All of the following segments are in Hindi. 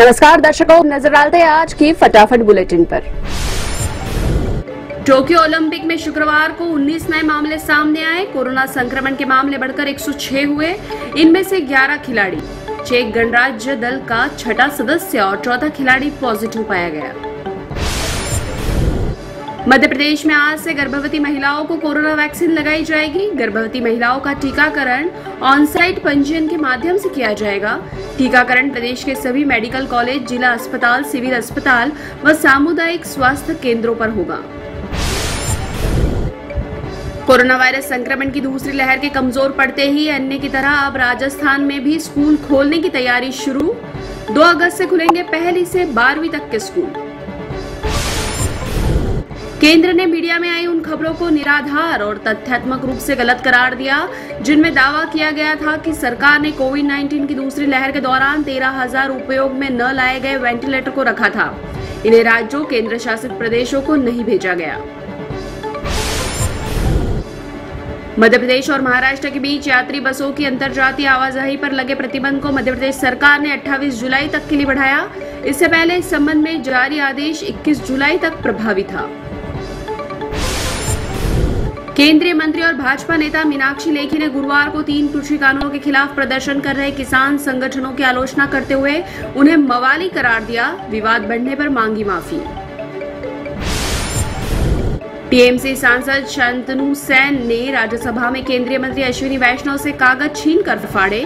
नमस्कार, दर्शकों। नज़र डालते हैं आज की फटाफट बुलेटिन पर। टोक्यो ओलंपिक में शुक्रवार को 19 नए मामले सामने आए। कोरोना संक्रमण के मामले बढ़कर 106 हुए। इनमें से 11 खिलाड़ी। चेक गणराज्य दल का छठा सदस्य और चौथा खिलाड़ी पॉजिटिव पाया गया। मध्य प्रदेश में आज से गर्भवती महिलाओं को कोरोना वैक्सीन लगाई जाएगी। गर्भवती महिलाओं का टीकाकरण ऑन साइट पंजीयन के माध्यम से किया जाएगा। टीकाकरण प्रदेश के सभी मेडिकल कॉलेज, जिला अस्पताल, सिविल अस्पताल व सामुदायिक स्वास्थ्य केंद्रों पर होगा। कोरोना वायरस संक्रमण की दूसरी लहर के कमज़ोर पड़ते ही अन्य की तरह अब राजस्थान में भी स्कूल खोलने की तैयारी शुरू। 2 अगस्त से खुलेंगे पहली से बारहवीं तक के स्कूल। केंद्र ने मीडिया में आई उन खबरों को निराधार और तथ्यात्मक रूप से गलत करार दिया, जिनमें दावा किया गया था कि सरकार ने कोविड 19 की दूसरी लहर के दौरान तेरह हज़ार उपयोग में न लाए गए वेंटिलेटर को रखा था। इन्हें राज्यों केंद्र शासित प्रदेशों को नहीं भेजा गया। मध्य प्रदेश और महाराष्ट्र के बीच यात्री बसों की अंतरजातीय आवाजाही पर लगे प्रतिबंध को मध्य प्रदेश सरकार ने 28 जुलाई तक के लिए बढ़ाया। इससे पहले इस संबंध में जारी आदेश 21 जुलाई तक प्रभावी था। केंद्रीय मंत्री और भाजपा नेता मीनाक्षी लेखी ने गुरुवार को तीन कृषि कानूनों के खिलाफ प्रदर्शन कर रहे किसान संगठनों की आलोचना करते हुए उन्हें मवाली करार दिया, विवाद बढ़ने पर मांगी माफ़ी। टीएमसी सांसद शांतनु सेन ने राज्यसभा में केंद्रीय मंत्री अश्विनी वैष्णव से कागज़ छीन कर फाड़े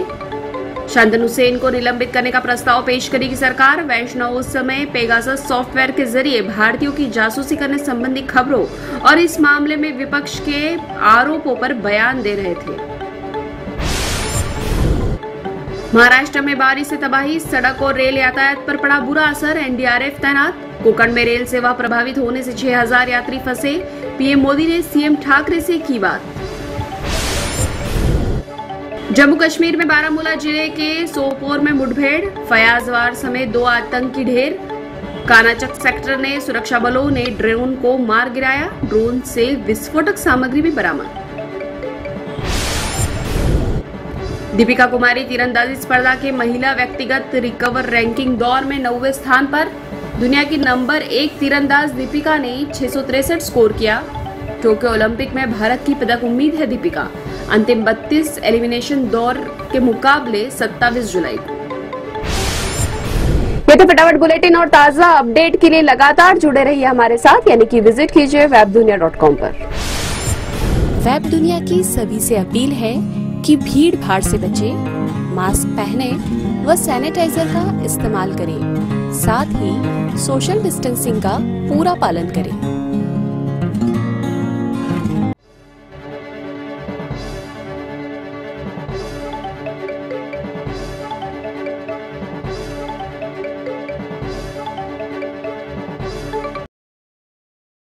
शांतनु सेन को निलंबित करने का प्रस्ताव पेश करेगी सरकार। वैष्णव उस समय पेगासस सॉफ्टवेयर के ज़रिए भारतीयों की जासूसी करने संबंधी खबरों और इस मामले में विपक्ष के आरोपों पर बयान दे रहे थे। महाराष्ट्र में बारिश से तबाही, सड़क और रेल यातायात पर पड़ा बुरा असर, एनडीआरएफ तैनात। कोकण में रेल सेवा प्रभावित होने से 6000 यात्री फंसे। पीएम मोदी ने सीएम ठाकरे से की बात। जम्मू कश्मीर में बारामूला ज़िले के सोपोर में मुठभेड़, फयाजवार समेत दो आतंकी ढेर। कानाचक सेक्टर ने सुरक्षा बलों ने ड्रोन को मार गिराया, ड्रोन से विस्फोटक सामग्री भी बरामद। दीपिका कुमारी तीरंदाजी स्पर्धा के महिला व्यक्तिगत रिकवर रैंकिंग दौर में नौवे स्थान पर। दुनिया की नंबर एक तीरंदाज दीपिका ने छह स्कोर किया। टोक्यो ओलंपिक में भारत की पदक उम्मीद है दीपिका। अंतिम 32 एलिमिनेशन दौर के मुकाबले 27 जुलाई को। ये तो फटाफट बुलेटिन और ताज़ा अपडेट के लिए लगातार जुड़े रहिए हमारे साथ यानी कि विज़िट कीजिए वेब दुनिया डॉट कॉम पर। वेब दुनिया की सभी से अपील है कि भीड़ भाड़ से बचे मास्क पहने व सैनिटाइजर का इस्तेमाल करें। साथ ही सोशल डिस्टेंसिंग का पूरा पालन करें।